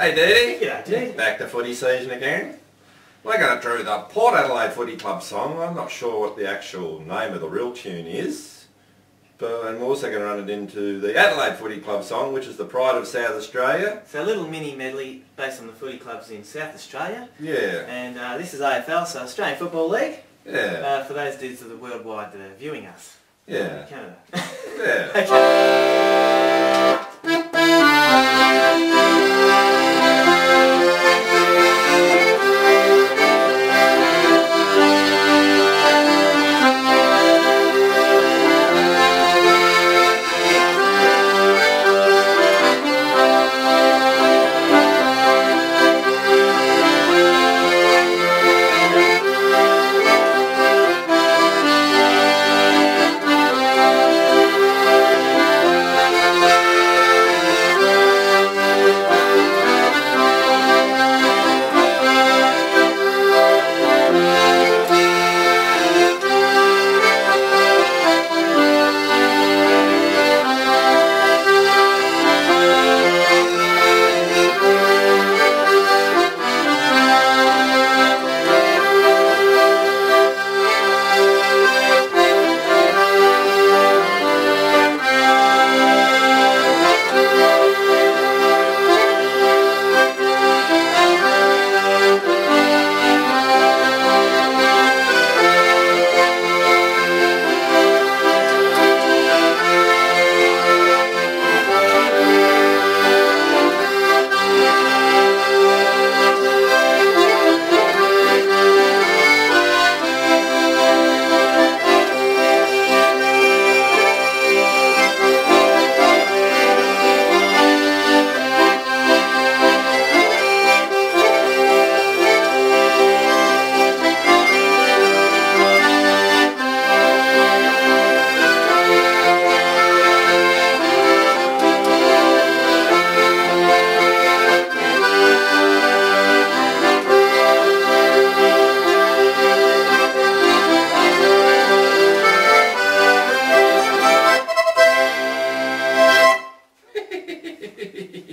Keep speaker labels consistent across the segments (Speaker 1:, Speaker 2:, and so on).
Speaker 1: Hey Dee.
Speaker 2: G'day, Dee.
Speaker 1: Back to footy season again. We're going to do the Port Adelaide Footy Club song. I'm not sure what the actual name of the real tune is. But, and we're also going to run it into the Adelaide Footy Club song, which is the pride of South Australia.
Speaker 2: So a little mini medley based on the footy clubs in South Australia.
Speaker 1: Yeah.
Speaker 2: And uh, this is AFL, so Australian Football League.
Speaker 1: Yeah.
Speaker 2: Uh, for those dudes that are worldwide that are viewing us.
Speaker 1: Yeah.
Speaker 2: Canada.
Speaker 1: Yeah.
Speaker 2: okay.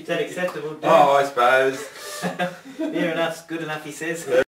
Speaker 2: That acceptable?
Speaker 1: Oh, I suppose.
Speaker 2: Near enough, good enough, he says.